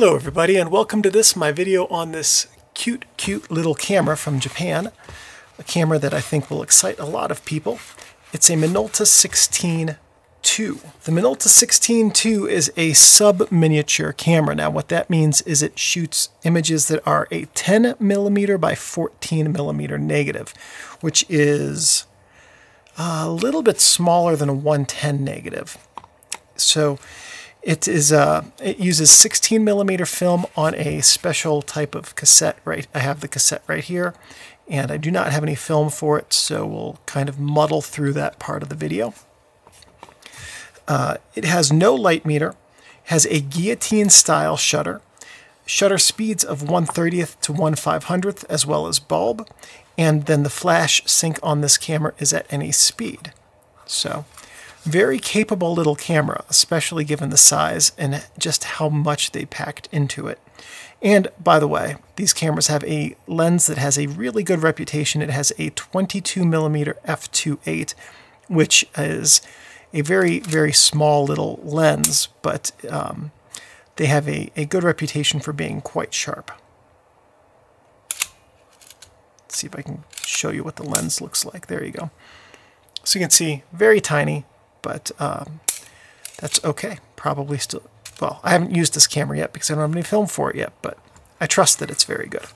Hello everybody and welcome to this, my video on this cute, cute little camera from Japan. A camera that I think will excite a lot of people. It's a Minolta 16 II. The Minolta 16 II is a sub-miniature camera. Now what that means is it shoots images that are a 10 millimeter by 14 millimeter negative, which is a little bit smaller than a 110 negative. So it is uh, it uses 16 millimeter film on a special type of cassette. Right, I have the cassette right here, and I do not have any film for it, so we'll kind of muddle through that part of the video. Uh, it has no light meter, has a guillotine style shutter, shutter speeds of 1 30th to 1 500th, as well as bulb, and then the flash sync on this camera is at any speed. So very capable little camera, especially given the size and just how much they packed into it. And by the way, these cameras have a lens that has a really good reputation. It has a 22 millimeter f2.8, which is a very, very small little lens, but um, they have a, a good reputation for being quite sharp. Let's see if I can show you what the lens looks like. There you go. So you can see, very tiny, but um, that's okay. Probably still, well, I haven't used this camera yet because I don't have any film for it yet, but I trust that it's very good.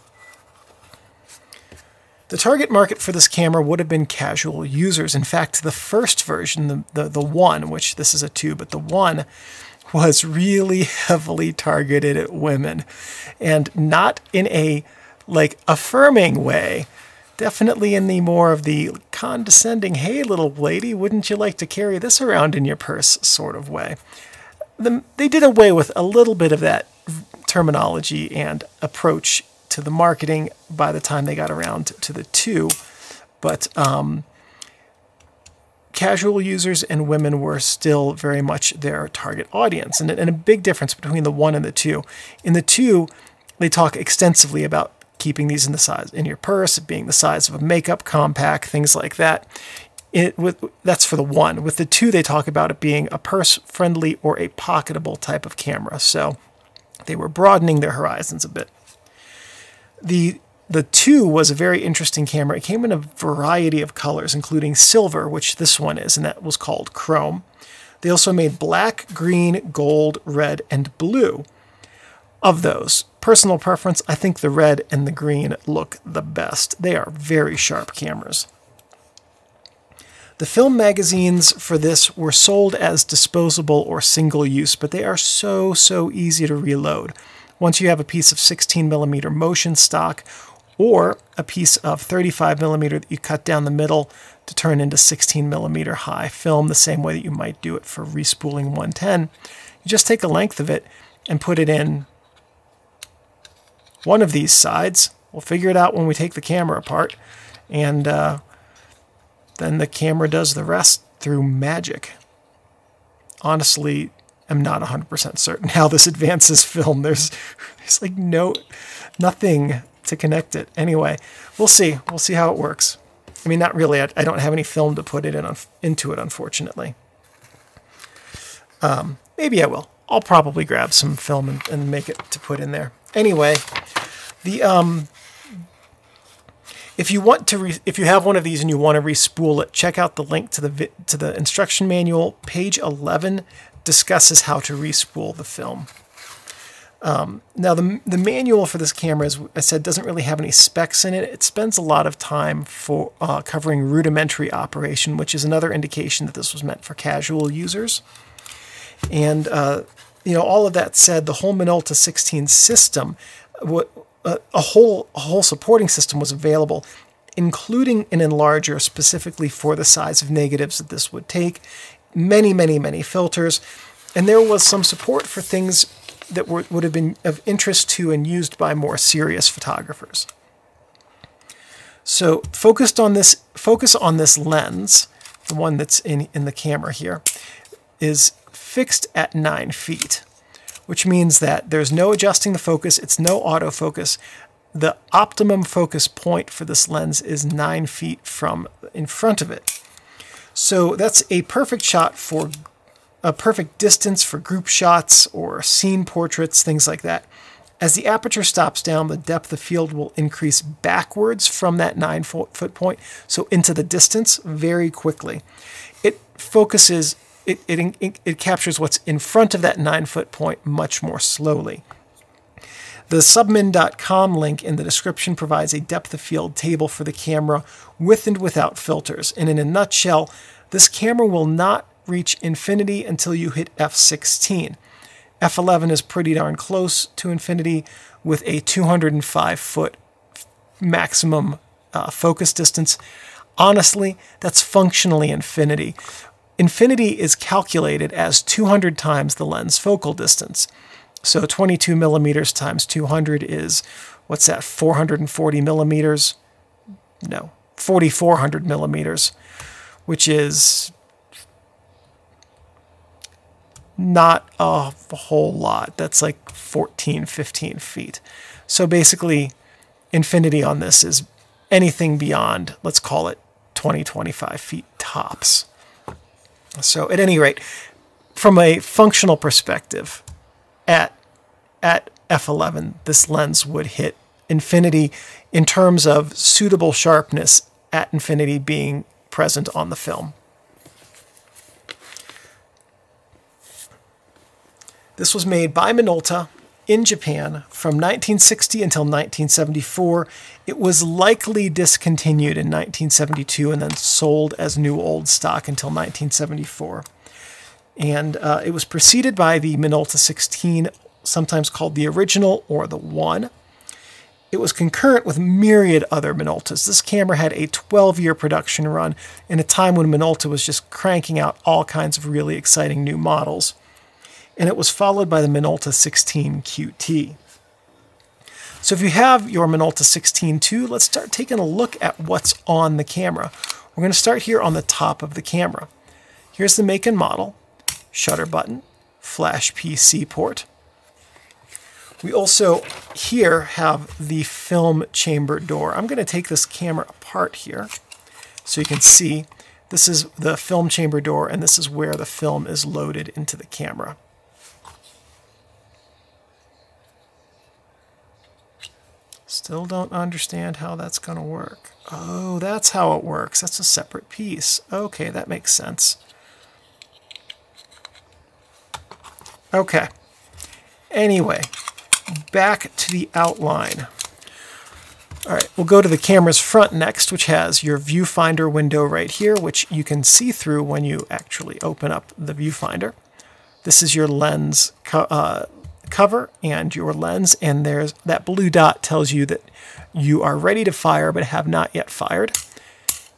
The target market for this camera would have been casual users. In fact, the first version, the, the, the one, which this is a two, but the one was really heavily targeted at women and not in a like affirming way definitely in the more of the condescending, hey, little lady, wouldn't you like to carry this around in your purse sort of way. The, they did away with a little bit of that terminology and approach to the marketing by the time they got around to the two. But um, casual users and women were still very much their target audience. And, and a big difference between the one and the two. In the two, they talk extensively about keeping these in the size in your purse, being the size of a makeup compact, things like that. It, with, that's for the one. With the two, they talk about it being a purse-friendly or a pocketable type of camera. So they were broadening their horizons a bit. The the two was a very interesting camera. It came in a variety of colors, including silver, which this one is, and that was called chrome. They also made black, green, gold, red, and blue. Of those, personal preference, I think the red and the green look the best. They are very sharp cameras. The film magazines for this were sold as disposable or single use, but they are so, so easy to reload. Once you have a piece of 16 millimeter motion stock or a piece of 35 millimeter that you cut down the middle to turn into 16 millimeter high film, the same way that you might do it for respooling 110, you just take a length of it and put it in one of these sides. We'll figure it out when we take the camera apart. And uh, then the camera does the rest through magic. Honestly, I'm not 100% certain how this advances film. There's, there's like no, nothing to connect it. Anyway, we'll see. We'll see how it works. I mean, not really. I, I don't have any film to put it in into it, unfortunately. Um, maybe I will. I'll probably grab some film and, and make it to put in there. Anyway, the um, if you want to, re- if you have one of these and you want to respool it, check out the link to the to the instruction manual. Page 11 discusses how to respool the film. Um, now, the, the manual for this camera, as I said, doesn't really have any specs in it. It spends a lot of time for uh, covering rudimentary operation, which is another indication that this was meant for casual users. And, uh, you know, all of that said, the whole Minolta 16 system, a whole a whole supporting system was available, including an enlarger specifically for the size of negatives that this would take, many, many, many filters, and there was some support for things that were, would have been of interest to and used by more serious photographers. So focused on this, focus on this lens, the one that's in, in the camera here, is fixed at nine feet which means that there's no adjusting the focus, it's no autofocus. The optimum focus point for this lens is nine feet from in front of it. So that's a perfect shot for a perfect distance for group shots or scene portraits, things like that. As the aperture stops down, the depth of field will increase backwards from that 9 foot point, so into the distance very quickly. It focuses, it, it, it, captures what's in front of that 9 foot point much more slowly. The submin.com link in the description provides a depth of field table for the camera with and without filters. And in a nutshell, this camera will not reach infinity until you hit f16. f11 is pretty darn close to infinity with a 205 foot maximum uh, focus distance. Honestly, that's functionally infinity. Infinity is calculated as 200 times the lens focal distance. So 22 millimeters times 200 is, what's that, 440 millimeters? No, 4,400 millimeters, which is not a whole lot. That's like 14, 15 feet. So basically, infinity on this is anything beyond, let's call it 20, 25 feet tops. So at any rate, from a functional perspective, at, at f11, this lens would hit infinity in terms of suitable sharpness at infinity being present on the film. This was made by Minolta in Japan from 1960 until 1974. It was likely discontinued in 1972 and then sold as new old stock until 1974. And uh, it was preceded by the Minolta 16, sometimes called the original or the one. It was concurrent with myriad other Minoltas. This camera had a 12 year production run in a time when Minolta was just cranking out all kinds of really exciting new models and it was followed by the Minolta 16 QT. So if you have your Minolta 16 let's start taking a look at what's on the camera. We're going to start here on the top of the camera. Here's the make and model, shutter button, flash PC port. We also here have the film chamber door. I'm going to take this camera apart here so you can see this is the film chamber door and this is where the film is loaded into the camera. Still don't understand how that's going to work. Oh, that's how it works. That's a separate piece. Okay, that makes sense. Okay. Anyway, back to the outline. All right, we'll go to the camera's front next, which has your viewfinder window right here, which you can see through when you actually open up the viewfinder. This is your lens uh, cover and your lens, and there's that blue dot tells you that you are ready to fire but have not yet fired.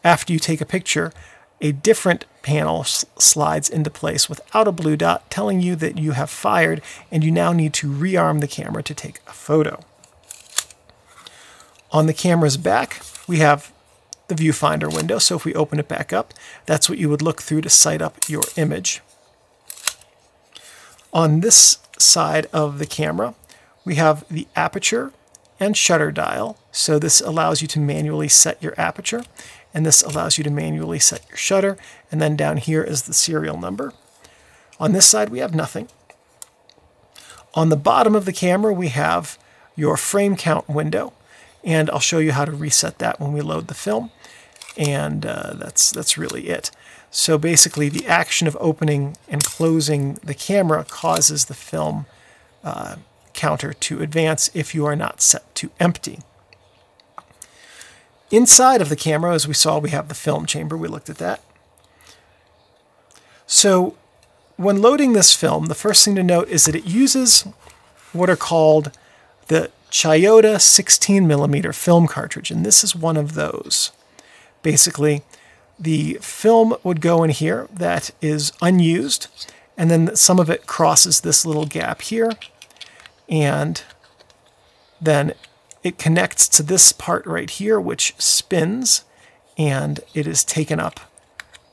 After you take a picture, a different panel slides into place without a blue dot telling you that you have fired and you now need to rearm the camera to take a photo. On the camera's back, we have the viewfinder window, so if we open it back up, that's what you would look through to sight up your image. On this side of the camera, we have the aperture and shutter dial. So this allows you to manually set your aperture, and this allows you to manually set your shutter. And then down here is the serial number. On this side, we have nothing. On the bottom of the camera, we have your frame count window, and I'll show you how to reset that when we load the film. And uh, that's, that's really it. So basically, the action of opening and closing the camera causes the film uh, counter to advance if you are not set to empty. Inside of the camera, as we saw, we have the film chamber. We looked at that. So when loading this film, the first thing to note is that it uses what are called the Chiyoda 16 millimeter film cartridge, and this is one of those. Basically, the film would go in here that is unused, and then some of it crosses this little gap here, and then it connects to this part right here, which spins, and it is taken up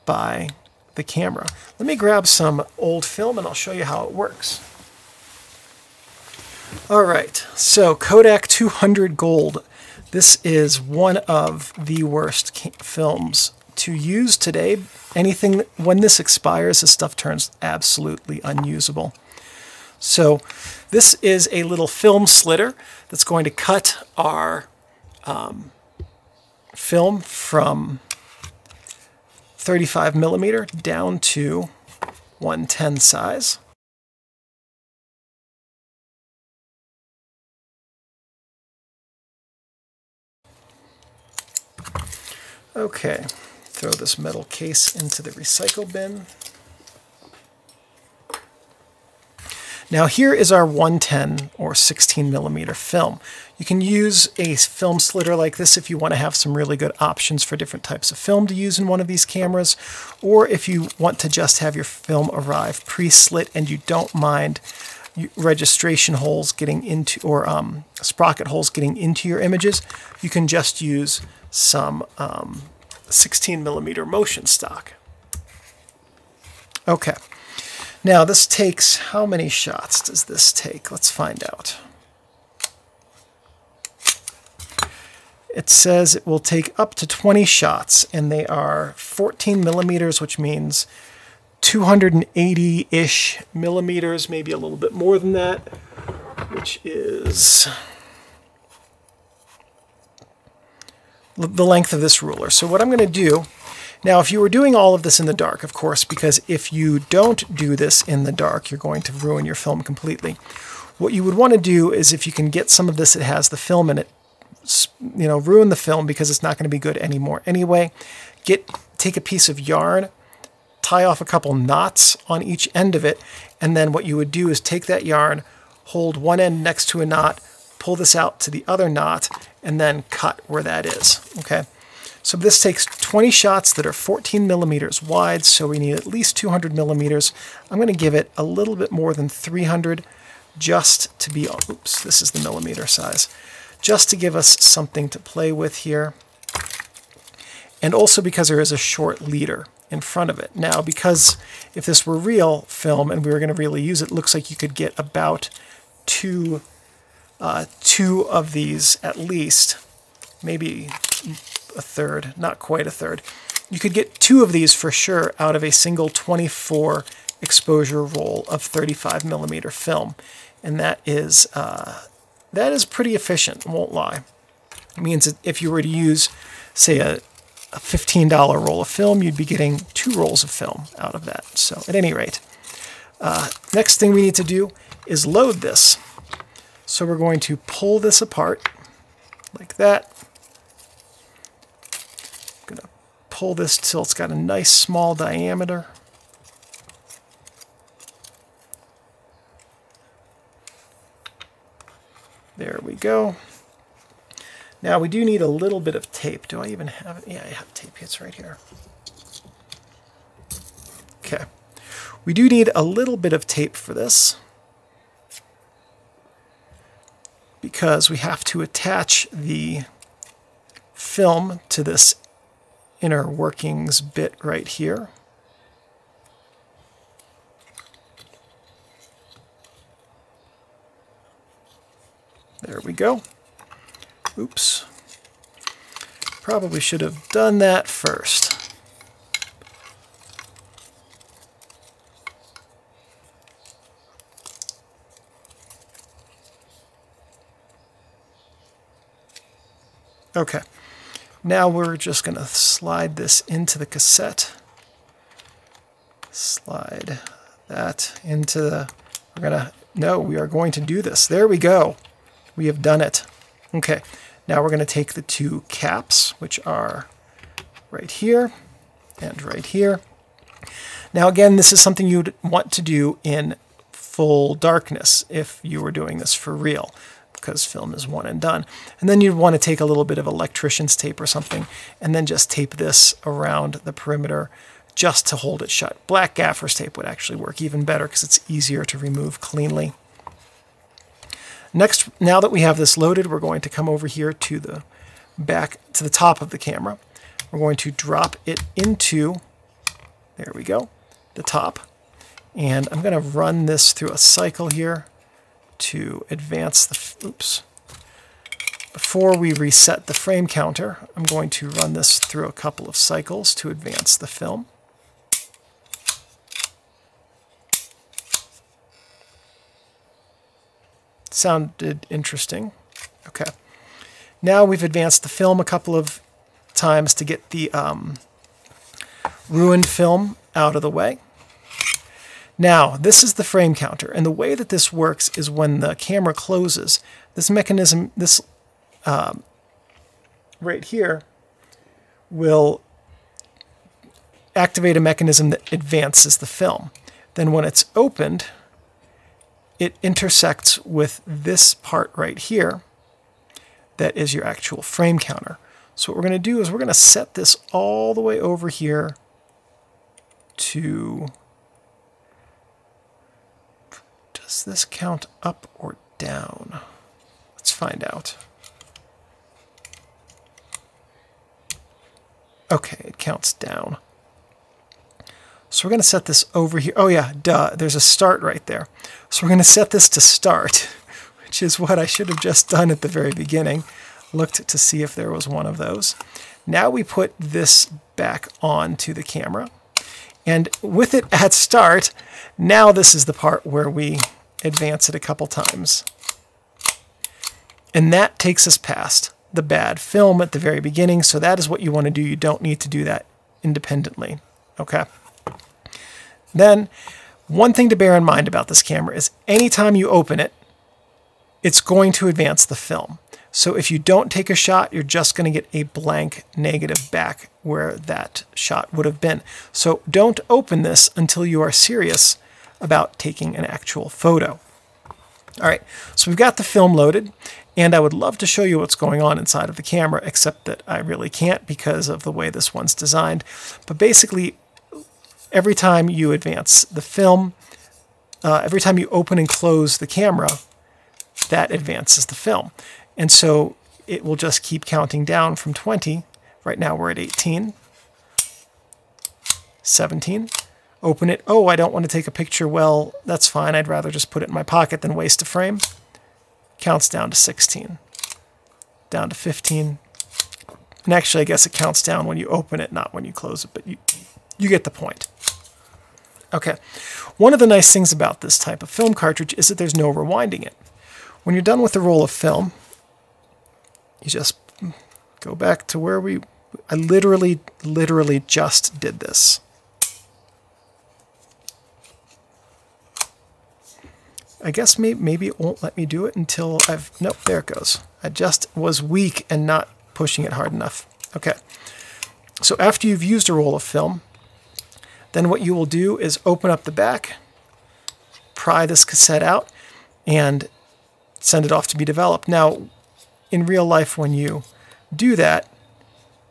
by the camera. Let me grab some old film and I'll show you how it works. All right, so Kodak 200 Gold. This is one of the worst films to use today. Anything, when this expires, this stuff turns absolutely unusable. So this is a little film slitter that's going to cut our um, film from 35 millimeter down to 110 size. Okay, throw this metal case into the recycle bin. Now here is our 110 or 16 millimeter film. You can use a film slitter like this if you want to have some really good options for different types of film to use in one of these cameras, or if you want to just have your film arrive pre-slit and you don't mind registration holes getting into, or um, sprocket holes getting into your images, you can just use some um, 16 millimeter motion stock. Okay. Now this takes, how many shots does this take? Let's find out. It says it will take up to 20 shots and they are 14 millimeters, which means 280-ish millimeters, maybe a little bit more than that, which is the length of this ruler. So what I'm going to do now, if you were doing all of this in the dark, of course, because if you don't do this in the dark, you're going to ruin your film completely. What you would want to do is if you can get some of this that has the film in it, you know, ruin the film because it's not going to be good anymore anyway. Get Take a piece of yarn, tie off a couple knots on each end of it, and then what you would do is take that yarn, hold one end next to a knot, pull this out to the other knot, and then cut where that is, okay? So this takes 20 shots that are 14 millimeters wide, so we need at least 200 millimeters. I'm going to give it a little bit more than 300 just to be, oops, this is the millimeter size, just to give us something to play with here. And also because there is a short leader in front of it. Now, because if this were real film and we were going to really use it, it looks like you could get about two, uh, two of these at least, maybe a third, not quite a third. You could get two of these for sure out of a single 24 exposure roll of 35 millimeter film. And that is, uh, that is pretty efficient, won't lie. It means that if you were to use, say, a, a $15 roll of film, you'd be getting two rolls of film out of that. So at any rate, uh, next thing we need to do is load this. So we're going to pull this apart like that. I'm going to pull this till it's got a nice small diameter. There we go. Now we do need a little bit of tape. Do I even have it? Yeah, I have tape. It's right here. Okay. We do need a little bit of tape for this because we have to attach the film to this inner workings bit right here. There we go. Oops. Probably should have done that first. Okay. Now we're just going to slide this into the cassette. Slide that into the, we're going to, no, we are going to do this. There we go. We have done it. Okay, now we're going to take the two caps, which are right here and right here. Now again, this is something you'd want to do in full darkness if you were doing this for real because film is one and done. And then you'd want to take a little bit of electrician's tape or something and then just tape this around the perimeter just to hold it shut. Black gaffer's tape would actually work even better because it's easier to remove cleanly. Next, now that we have this loaded, we're going to come over here to the back, to the top of the camera. We're going to drop it into, there we go, the top. And I'm going to run this through a cycle here to advance the, oops, Before we reset the frame counter, I'm going to run this through a couple of cycles to advance the film. Sounded interesting. Okay. Now we've advanced the film a couple of times to get the um, ruined film out of the way. Now, this is the frame counter, and the way that this works is when the camera closes, this mechanism, this um, right here, will activate a mechanism that advances the film. Then when it's opened, it intersects with this part right here that is your actual frame counter. So what we're going to do is we're going to set this all the way over here to... Does this count up or down? Let's find out. Okay, it counts down. So we're going to set this over here. Oh yeah, duh, there's a start right there. So we're going to set this to start, which is what I should have just done at the very beginning. Looked to see if there was one of those. Now we put this back onto the camera. And with it at start, now this is the part where we advance it a couple times. And that takes us past the bad film at the very beginning. So that is what you want to do. You don't need to do that independently. Okay. Then one thing to bear in mind about this camera is anytime you open it, it's going to advance the film. So if you don't take a shot, you're just going to get a blank negative back where that shot would have been. So don't open this until you are serious about taking an actual photo. All right, so we've got the film loaded, and I would love to show you what's going on inside of the camera, except that I really can't because of the way this one's designed. But basically, every time you advance the film, uh, every time you open and close the camera, that advances the film. And so it will just keep counting down from 20. Right now we're at 18, 17. Open it. Oh, I don't want to take a picture. Well, that's fine. I'd rather just put it in my pocket than waste a frame. Counts down to 16, down to 15. And actually, I guess it counts down when you open it, not when you close it, but you, you get the point. Okay, one of the nice things about this type of film cartridge is that there's no rewinding it. When you're done with the roll of film, you just go back to where we, I literally, literally just did this. I guess maybe, maybe it won't let me do it until I've, nope, there it goes. I just was weak and not pushing it hard enough. Okay, so after you've used a roll of film, then what you will do is open up the back, pry this cassette out, and send it off to be developed. Now, in real life when you do that,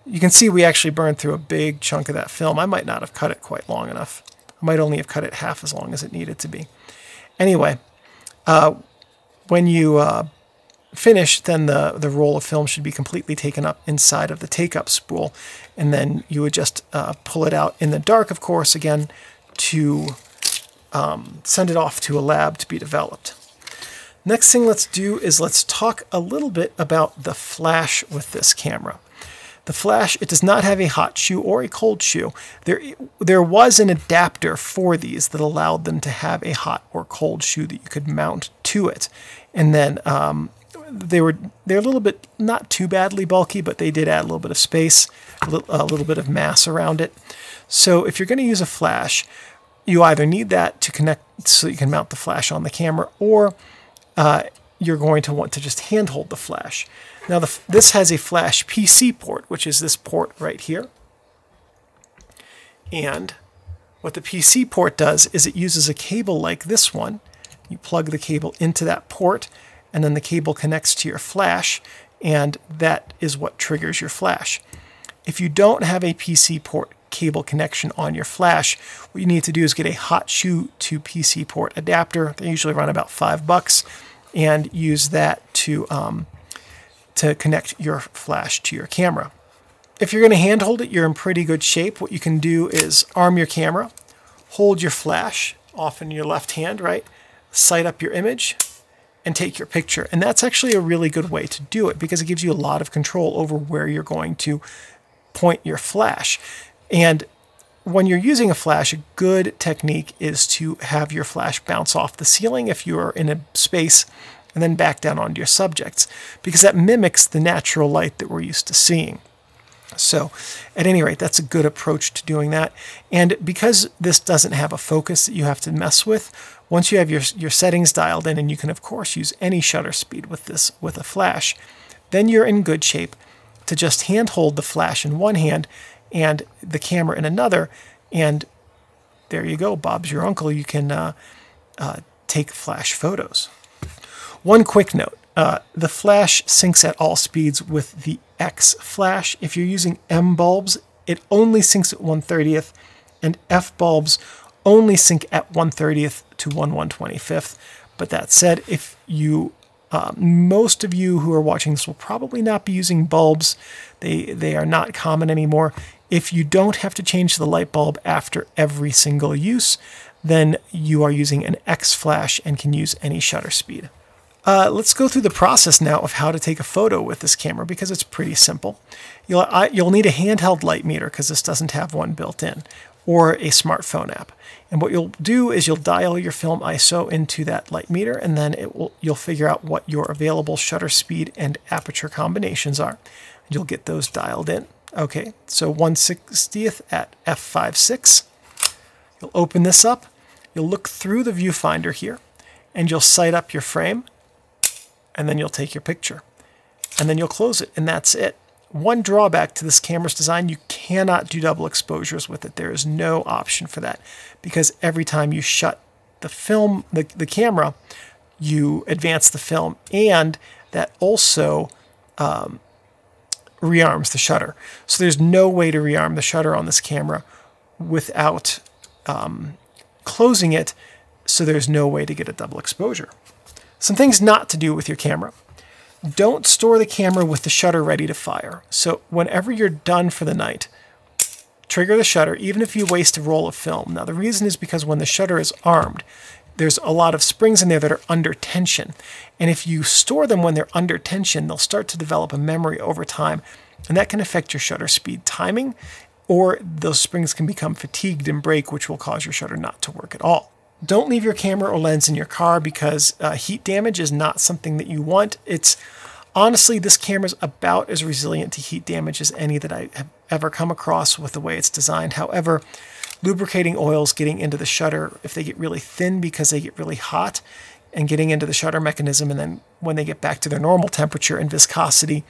you can see we actually burned through a big chunk of that film. I might not have cut it quite long enough. I might only have cut it half as long as it needed to be. Anyway, uh, when you uh, finish, then the, the roll of film should be completely taken up inside of the take-up spool. And then you would just uh, pull it out in the dark, of course, again, to um, send it off to a lab to be developed. Next thing let's do is let's talk a little bit about the flash with this camera. The flash, it does not have a hot shoe or a cold shoe. There, there was an adapter for these that allowed them to have a hot or cold shoe that you could mount to it. And then um, they were they're a little bit not too badly bulky, but they did add a little bit of space, a little, a little bit of mass around it. So if you're going to use a flash, you either need that to connect so you can mount the flash on the camera, or uh, you're going to want to just handhold the flash. Now the, this has a flash PC port, which is this port right here. And what the PC port does is it uses a cable like this one. You plug the cable into that port, and then the cable connects to your flash, and that is what triggers your flash. If you don't have a PC port cable connection on your flash, what you need to do is get a hot shoe to PC port adapter. They usually run about five bucks and use that to, um, to connect your flash to your camera. If you're going to handhold it, you're in pretty good shape. What you can do is arm your camera, hold your flash off in your left hand, right? Sight up your image, and take your picture. And that's actually a really good way to do it because it gives you a lot of control over where you're going to point your flash. And when you're using a flash, a good technique is to have your flash bounce off the ceiling if you're in a space and then back down onto your subjects because that mimics the natural light that we're used to seeing. So at any rate, that's a good approach to doing that. And because this doesn't have a focus that you have to mess with, once you have your, your settings dialed in, and you can of course use any shutter speed with this with a flash, then you're in good shape to just hand hold the flash in one hand and the camera in another. And there you go, Bob's your uncle. You can uh, uh, take flash photos. One quick note. Uh, the flash syncs at all speeds with the X flash. If you're using M bulbs, it only syncs at 130th, and F bulbs only sync at 130th to 1 125th. But that said, if you uh, most of you who are watching this will probably not be using bulbs. They, they are not common anymore. If you don't have to change the light bulb after every single use, then you are using an X flash and can use any shutter speed. Uh, let's go through the process now of how to take a photo with this camera because it's pretty simple. You'll, I, you'll need a handheld light meter because this doesn't have one built in, or a smartphone app. And what you'll do is you'll dial your film ISO into that light meter and then it will, you'll figure out what your available shutter speed and aperture combinations are. And you'll get those dialed in. Okay, so 160th at f5.6. You'll open this up. You'll look through the viewfinder here and you'll sight up your frame and then you'll take your picture. And then you'll close it, and that's it. One drawback to this camera's design, you cannot do double exposures with it. There is no option for that because every time you shut the film, the, the camera, you advance the film, and that also um, rearms the shutter. So there's no way to rearm the shutter on this camera without um, closing it, so there's no way to get a double exposure. Some things not to do with your camera. Don't store the camera with the shutter ready to fire. So whenever you're done for the night, trigger the shutter even if you waste a roll of film. Now the reason is because when the shutter is armed, there's a lot of springs in there that are under tension. And if you store them when they're under tension, they'll start to develop a memory over time. And that can affect your shutter speed timing, or those springs can become fatigued and break, which will cause your shutter not to work at all. Don't leave your camera or lens in your car because uh, heat damage is not something that you want. It's honestly, this camera is about as resilient to heat damage as any that I have ever come across with the way it's designed. However, lubricating oils getting into the shutter, if they get really thin because they get really hot, and getting into the shutter mechanism, and then when they get back to their normal temperature and viscosity,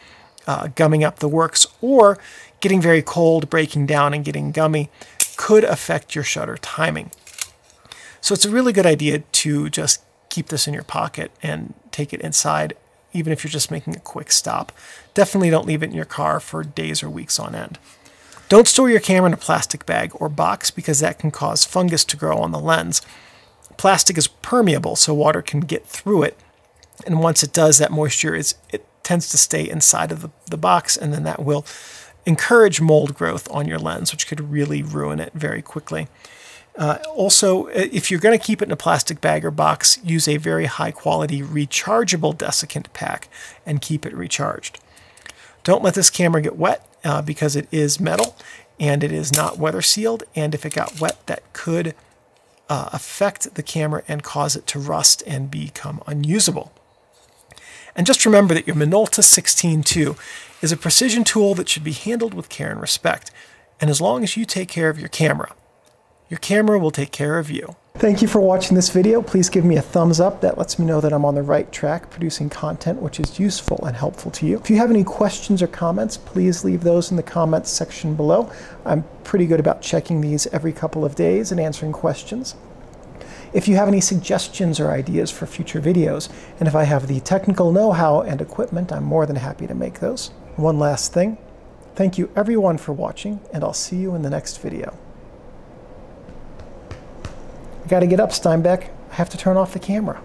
uh, gumming up the works, or getting very cold, breaking down, and getting gummy, could affect your shutter timing. So it's a really good idea to just keep this in your pocket and take it inside, even if you're just making a quick stop. Definitely don't leave it in your car for days or weeks on end. Don't store your camera in a plastic bag or box because that can cause fungus to grow on the lens. Plastic is permeable, so water can get through it. And once it does, that moisture is it tends to stay inside of the, the box, and then that will encourage mold growth on your lens, which could really ruin it very quickly. Uh, also, if you're going to keep it in a plastic bag or box, use a very high quality rechargeable desiccant pack and keep it recharged. Don't let this camera get wet uh, because it is metal and it is not weather sealed. And if it got wet, that could uh, affect the camera and cause it to rust and become unusable. And just remember that your Minolta 16-2 is a precision tool that should be handled with care and respect. And as long as you take care of your camera, your camera will take care of you. Thank you for watching this video. Please give me a thumbs up. That lets me know that I'm on the right track producing content which is useful and helpful to you. If you have any questions or comments, please leave those in the comments section below. I'm pretty good about checking these every couple of days and answering questions. If you have any suggestions or ideas for future videos, and if I have the technical know-how and equipment, I'm more than happy to make those. One last thing. Thank you everyone for watching, and I'll see you in the next video. Got to get up, Steinbeck. I have to turn off the camera.